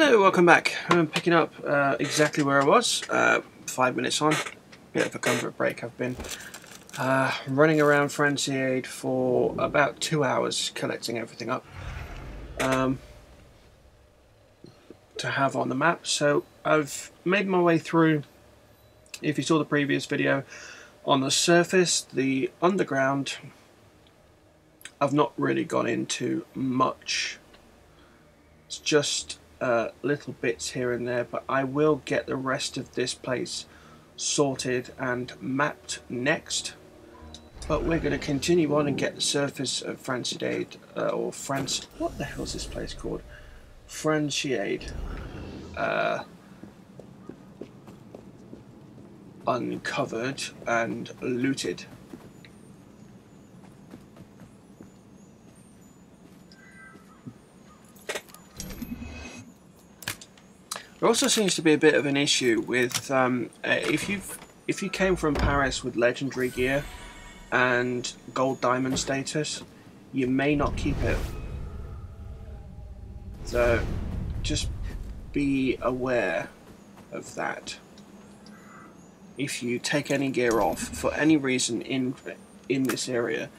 Hello, welcome back. I'm picking up uh, exactly where I was, uh, five minutes on. Bit of a comfort break I've been. Uh, running around Franciade for about two hours collecting everything up um, to have on the map. So I've made my way through, if you saw the previous video, on the surface, the underground, I've not really gone into much. It's just uh, little bits here and there, but I will get the rest of this place sorted and mapped next. But we're going to continue on and get the surface of Franciade, uh, or France, what the hell is this place called? Franciade. Uh, uncovered and looted. There also seems to be a bit of an issue with um, uh, if you if you came from Paris with legendary gear and gold diamond status, you may not keep it. So just be aware of that. If you take any gear off for any reason in in this area,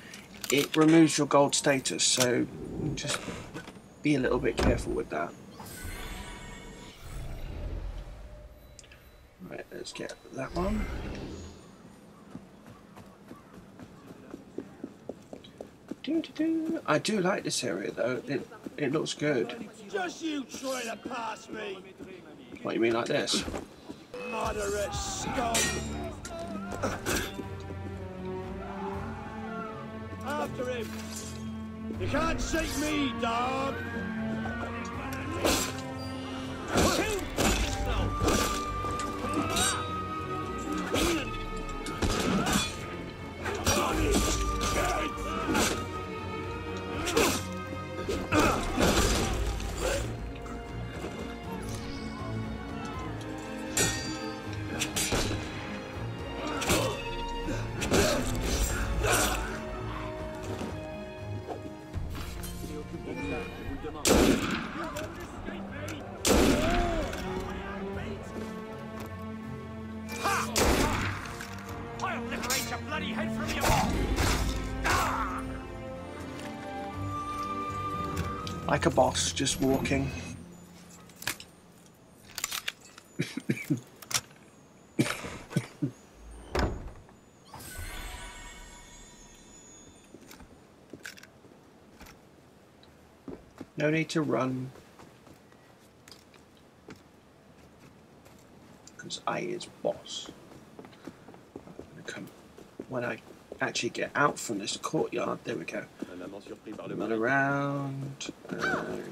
it removes your gold status. So just be a little bit careful with that. Right, let's get that one. Do, do, do. I do like this area though. It it looks good. Just you trying to pass me, What you mean like this? moderate scum. After him. You can't shake me, dog. Like a boss, just walking. no need to run. Because I is boss. When I actually get out from this courtyard. There we go. Run around,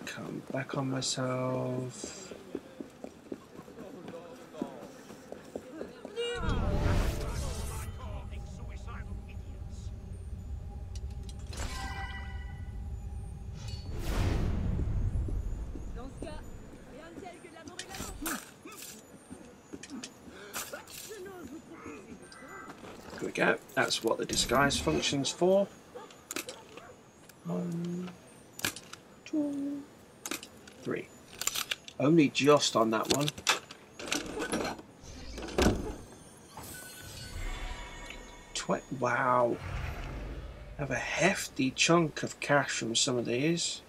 come back on myself. That's what the disguise function's for. One, two, three. Only just on that one. Tw wow. Have a hefty chunk of cash from some of these.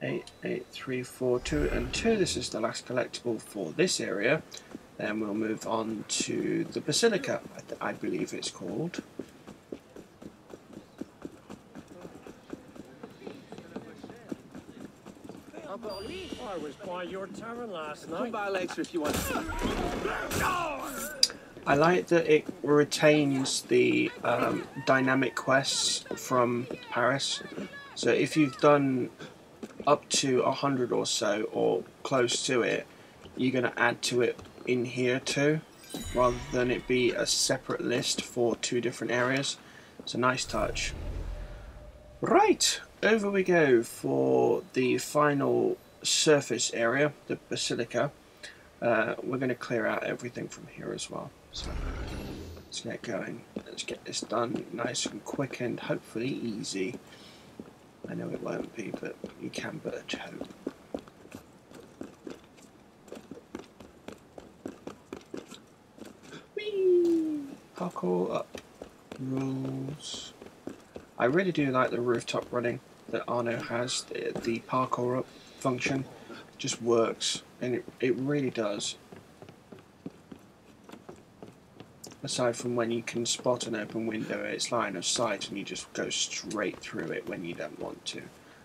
Eight, eight, three, four, two, and two. This is the last collectible for this area. Then we'll move on to the Basilica, I, I believe it's called. I was by your tavern last Come by later if you want. I like that it retains the um, dynamic quests from Paris. So if you've done up to a hundred or so, or close to it, you're going to add to it in here too, rather than it be a separate list for two different areas. It's a nice touch. Right, over we go for the final surface area, the basilica, uh, we're going to clear out everything from here as well. So let's get going. Let's get this done nice and quick and hopefully easy. I know it won't be, but you can but hope. Parkour up. Rules. I really do like the rooftop running that Arno has, the, the parkour up function just works, and it, it really does. Aside from when you can spot an open window its line of sight and you just go straight through it when you don't want to.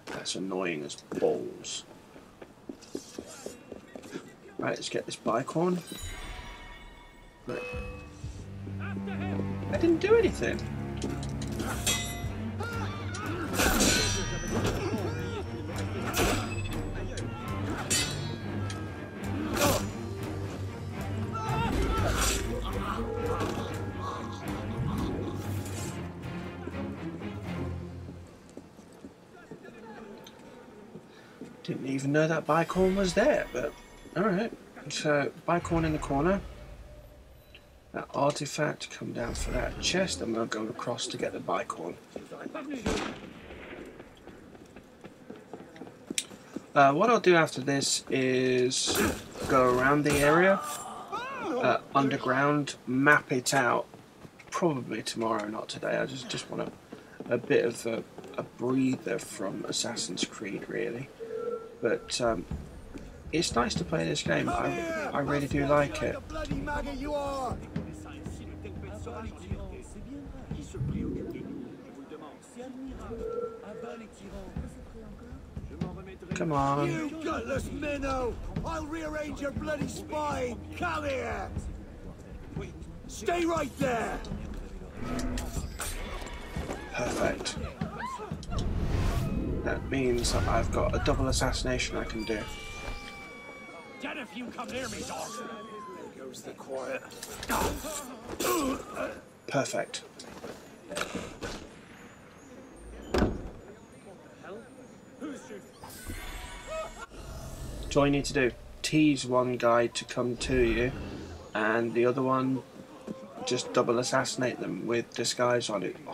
That's annoying as balls. Right, let's get this bicorn Right. I didn't do anything. That bicorn was there, but alright. So, bicorn in the corner. That artifact, come down for that chest, and we'll go across to get the bicorn. Uh, what I'll do after this is go around the area, uh, underground, map it out. Probably tomorrow, not today. I just just want a, a bit of a, a breather from Assassin's Creed, really. But um, it's nice to play this game. I, I really do like it. Bloody maggot you are! Come on. You gutless minnow! I'll rearrange your bloody spine! Come here! Stay right there! Perfect. That means that I've got a double assassination I can do. Dead if you come near me, dog. There Goes the quiet. Perfect. So all you need to do, tease one guy to come to you, and the other one just double assassinate them with disguise on it. Oh,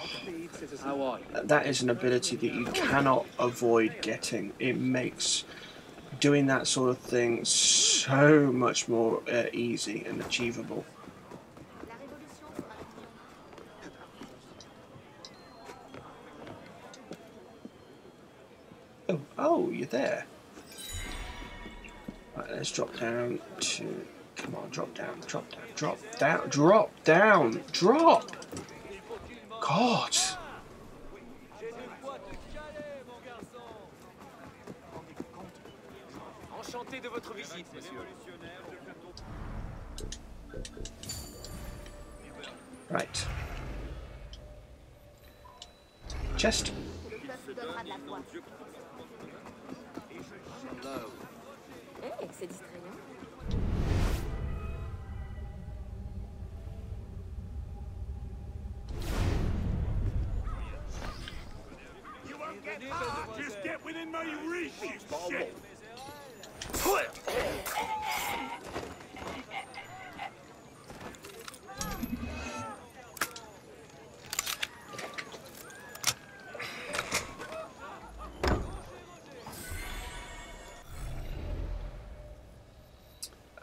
that is an ability that you cannot avoid getting. It makes doing that sort of thing so much more uh, easy and achievable. Oh, oh, you're there. Right, let's drop down to. Come on, drop down, drop down, drop down, drop down, drop! God! Won't get far! Just get within my reach, you shit!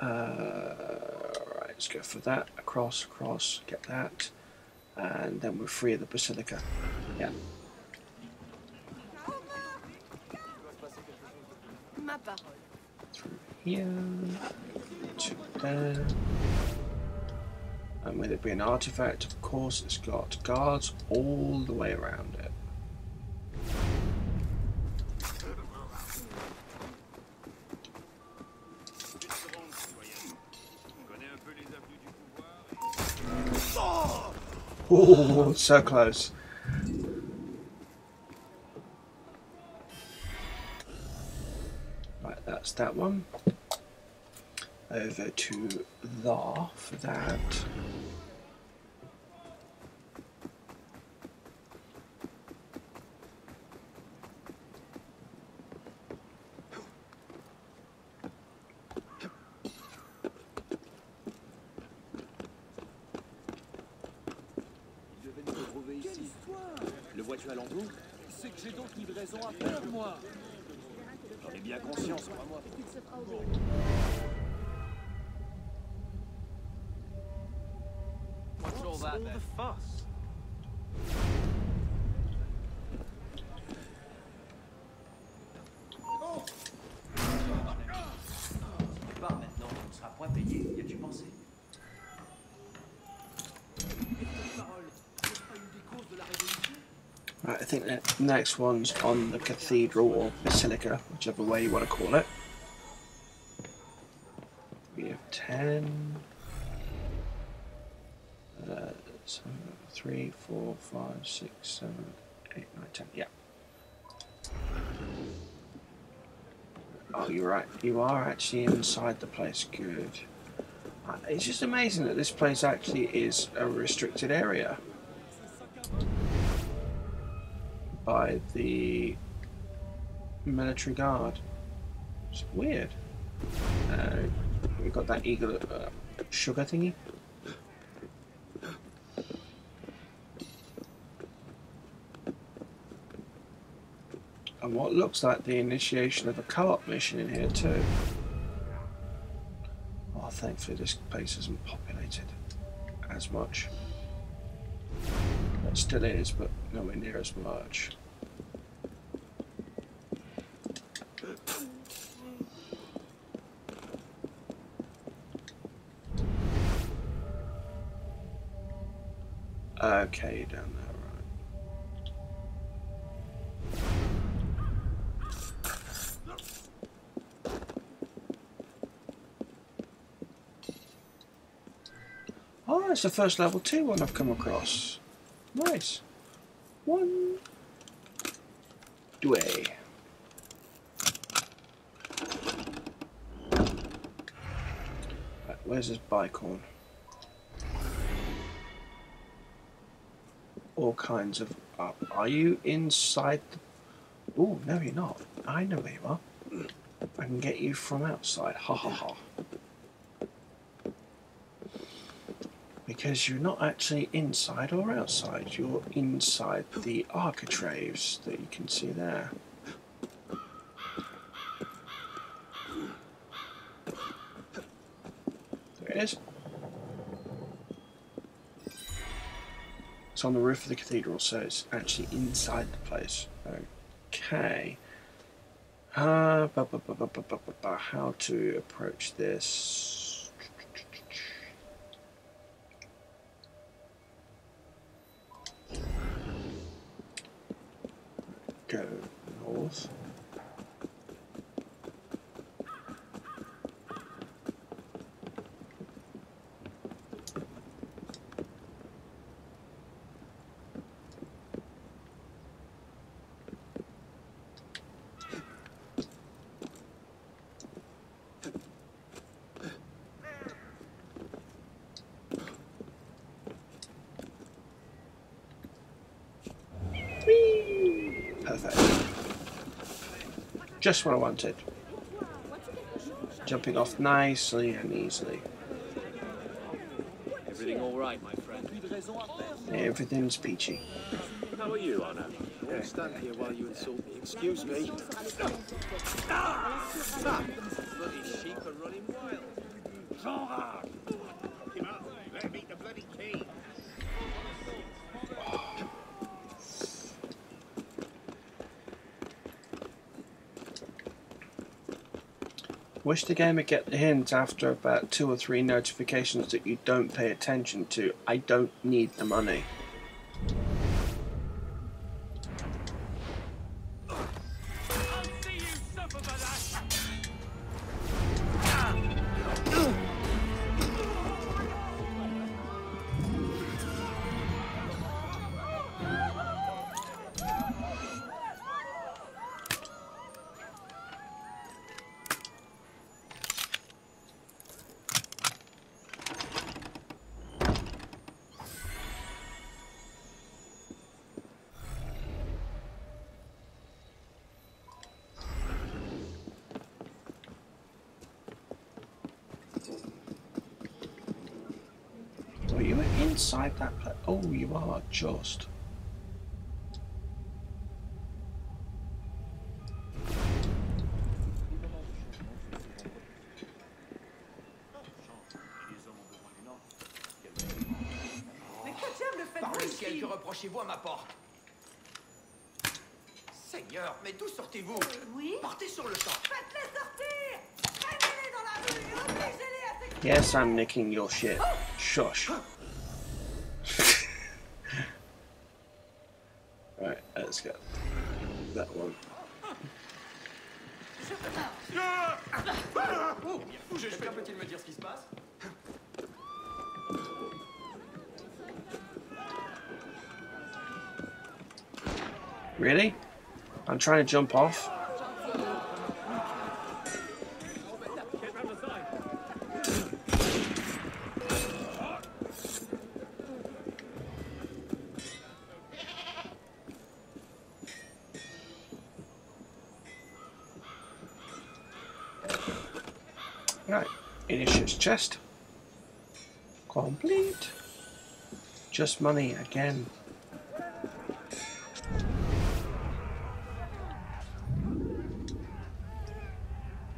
Uh, right, let's go for that. Across, across, get that. And then we're free of the Basilica. Yeah. Ma parole. And with it being an artifact, of course, it's got guards all the way around it. Oh, so close. Right, that's that one. Over to the for that. devait nous retrouver ici. Le vois-tu à l'entour C'est que j'ai d'autres livraisons à faire, moi J'en ai bien conscience, crois-moi. Sera point payé. Y as-tu pensé Right, I think the next one's on the cathedral or basilica, whichever way you want to call it. 3, 4, 5, 6, 7, 8, 9, 10. Yeah. Oh, you're right. You are actually inside the place. Good. Uh, It's just amazing that this place actually is a restricted area by the military guard. It's weird. Uh, we've got that eagle uh, sugar thingy. And what looks like the initiation of a co-op mission in here too. Oh, thankfully this place isn't populated as much. It still is, but nowhere near as much. Okay, down there, It's the first level two one I've come across. Nice. One. Way. Right, where's this bicorn? All kinds of. Uh, are you inside? The... Oh no, you're not. I know where you are. I can get you from outside. Ha ha ha. because you're not actually inside or outside, you're inside the architraves that you can see there. There it is. It's on the roof of the cathedral, so it's actually inside the place. Okay. Uh, ba -ba -ba how to approach this? Just what I wanted. Jumping off nicely and easily. Everything all right, my friend? Everything's peachy. How are you, Anna? Stand here while you insult me. Excuse me. Ah! Bloody sheep are running wild. Wish the game would get the hint after about two or three notifications that you don't pay attention to. I don't need the money. Inside that place? Oh, you are just. reprochez-vous à ma porte Seigneur, mais d'où sortez-vous euh, Oui Partez sur le champ. Faites-les sortir Traînez-les dans la rue et obligez-les à s'exprimer Yes, I'm nicking your shit. Shush. Alright, let's go. That one. Passe Really? I'm trying to jump off. Chest. Complete. Just money again.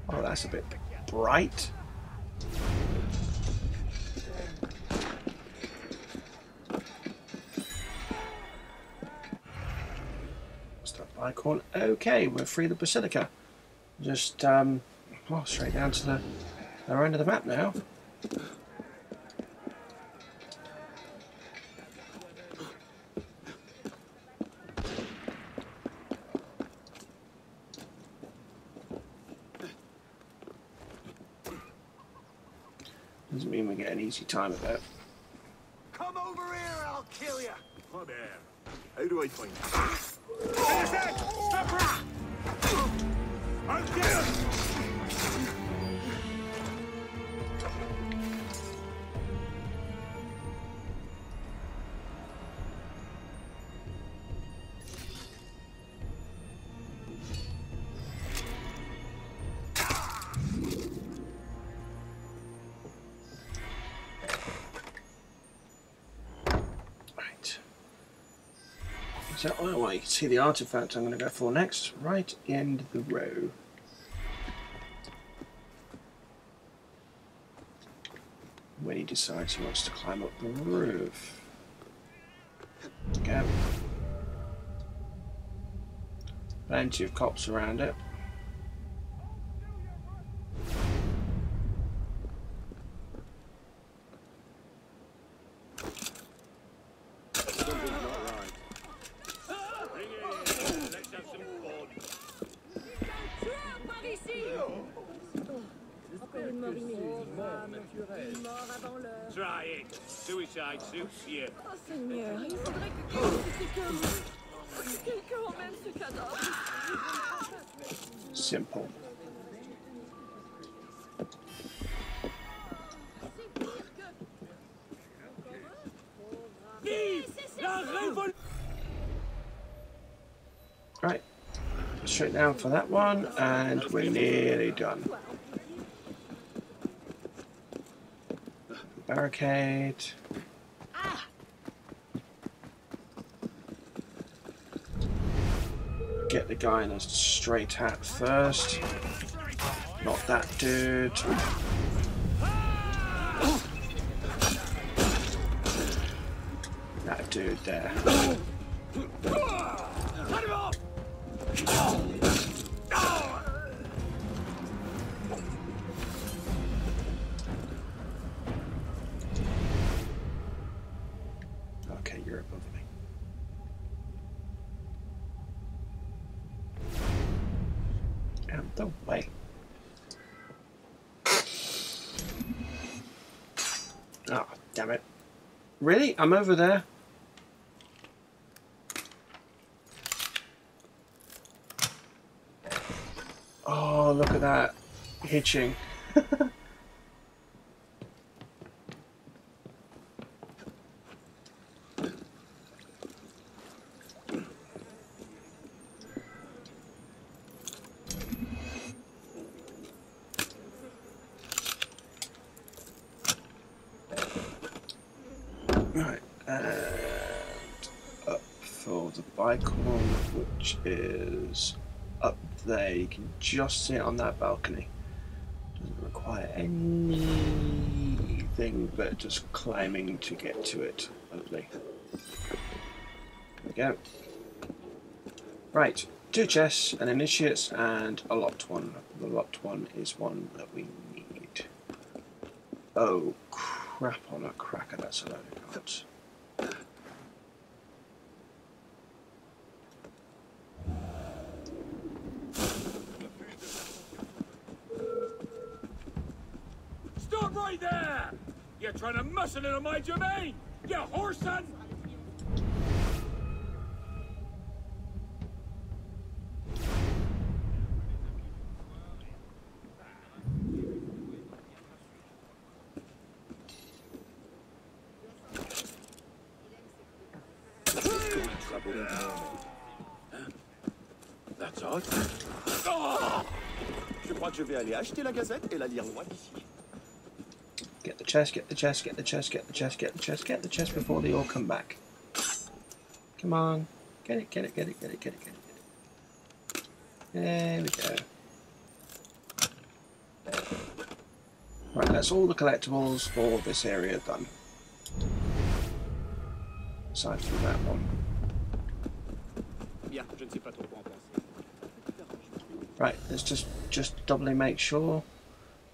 Oh, that's a bit bright. Stop icon. Okay, we're free of the Basilica. Just um, oh, straight down to the other end of the map now. Doesn't mean we get an easy time of it. Come over here, I'll kill you. Come here. How do I find you? Stop her! I'll get him! So, oh, well, you can see the artifact I'm going to go for next. Right end the row. When he decides he wants to climb up the roof. Okay. Plenty of cops around it. Right. Straight down for that one, and we're nearly done. Barricade. Get the guy in a straight hat first. Not that dude. That dude there. The way. Oh, damn it. Really? I'm over there? Oh, look at that. Hitching. Right, and up for the bicorn, which is up there. You can just see it on that balcony. Doesn't require anything but just climbing to get to it. Lovely. we go. Right, two chests, an initiates, and a locked one. The locked one is one that we need. Oh, crap on a cracker, that's a load of cards. Ah! Je crois que je vais aller acheter la gazette et la lire loin d'ici. Chest, get the chest, get the chest, get the chest, get the chest, get the chest before they all come back. Come on. Get it, get it, get it, get it, get it, get it. There we go. Right, that's all the collectibles for this area done. Aside from that one. Bien, je ne sais pas trop quoi en penser. Right, let's just just doubly make sure.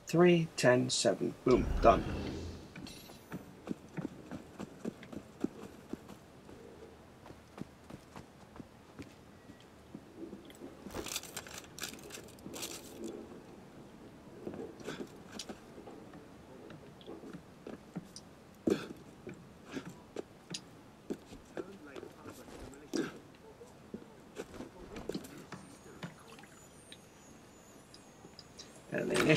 Three, ten, seven. Boom, done.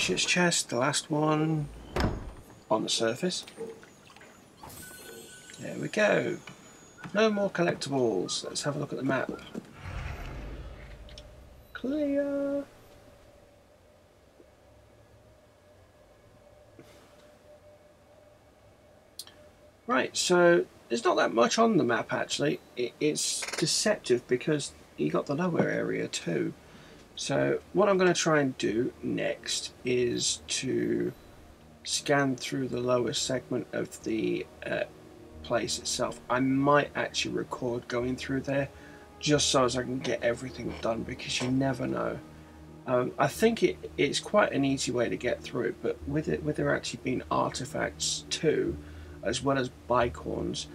And chest, the last one on the surface. There we go. No more collectibles. Let's have a look at the map. Clear. Right, so there's not that much on the map actually. It, it's deceptive because you got the lower area too. So what I'm going to try and do next is to scan through the lower segment of the uh, place itself. I might actually record going through there just so as I can get everything done because you never know. Um, I think it, it's quite an easy way to get through, it, but with it, with there actually being artifacts too, as well as bicorns,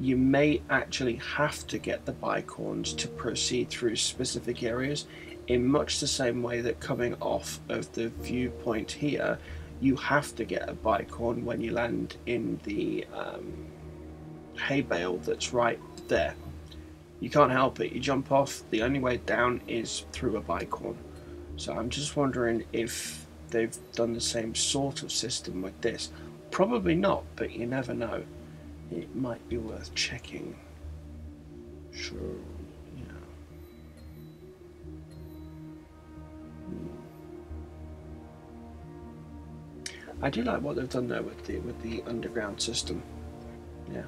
you may actually have to get the bicorns to proceed through specific areas in much the same way that coming off of the viewpoint here, you have to get a bicorn when you land in the um, hay bale that's right there. You can't help it. You jump off. The only way down is through a bicorn. So I'm just wondering if they've done the same sort of system with this. Probably not, but you never know. It might be worth checking. Sure. I do like what they've done there with the with the underground system. Yeah.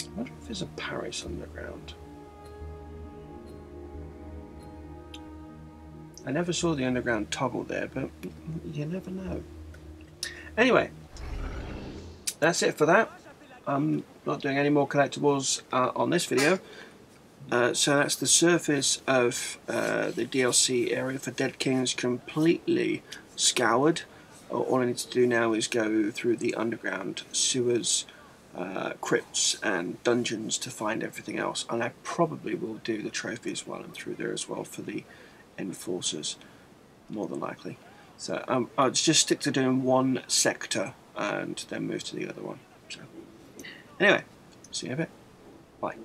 I wonder if there's a Paris underground. I never saw the underground toggle there, but you never know. Anyway, that's it for that. I'm not doing any more collectibles uh, on this video. Uh, so that's the surface of uh, the DLC area for Dead Kings completely scoured. All I need to do now is go through the underground sewers, uh, crypts and dungeons to find everything else. And I probably will do the trophies while I'm through there as well for the enforcers, more than likely. So um, I'll just stick to doing one sector and then move to the other one. So anyway, see you in a bit. Bye.